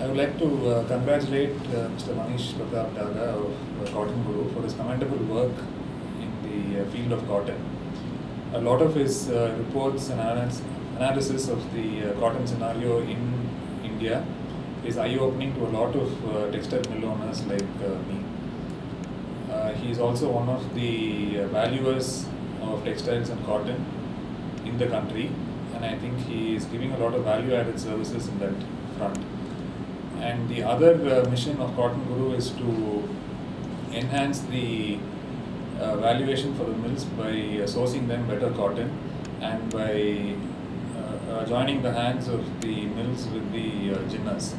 I would like to uh, congratulate uh, Mr. Manish Pratap Daga of uh, Cotton Guru for his commendable work in the uh, field of cotton. A lot of his uh, reports and analysis, of the uh, cotton scenario in India is eye-opening to a lot of textile mill owners like me. He is also one of the valuers of textiles and cotton in the country, and I think he is giving a lot of value-added services in that front. And the other uh, mission of Cotton Guru is to enhance the uh, valuation for the mills by uh, sourcing them better cotton and by uh, uh, joining the hands of the mills with the uh, ginners.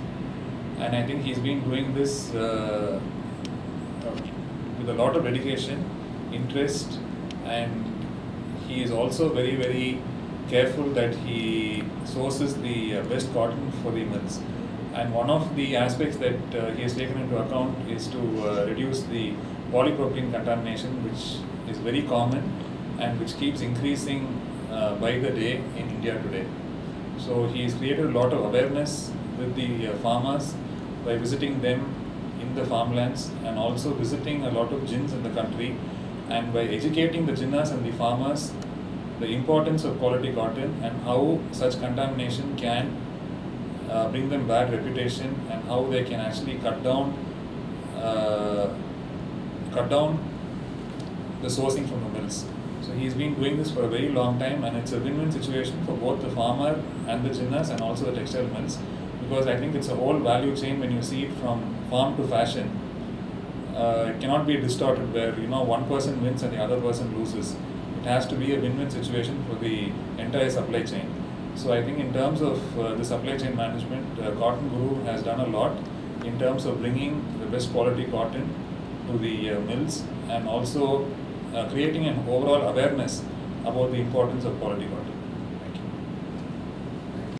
And I think he's been doing this with a lot of dedication, interest, and he is also very, very careful that he sources the best cotton for the mills. And one of the aspects that uh, he has taken into account is to uh, reduce the polypropylene contamination, which is very common and which keeps increasing uh, by the day in India today. So he has created a lot of awareness with the uh, farmers by visiting them in the farmlands and also visiting a lot of gins in the country and by educating the ginners and the farmers the importance of quality cotton and how such contamination can uh, bring them bad reputation and how they can actually cut down uh, cut down the sourcing from the mills. So he's been doing this for a very long time and it's a win-win situation for both the farmer and the ginners and also the textile mills because I think it's a whole value chain when you see it from farm to fashion. Uh, it cannot be distorted where you know one person wins and the other person loses. It has to be a win-win situation for the entire supply chain. So I think in terms of uh, the supply chain management, uh, Cotton Guru has done a lot in terms of bringing the best quality cotton to the uh, mills and also uh, creating an overall awareness about the importance of quality cotton.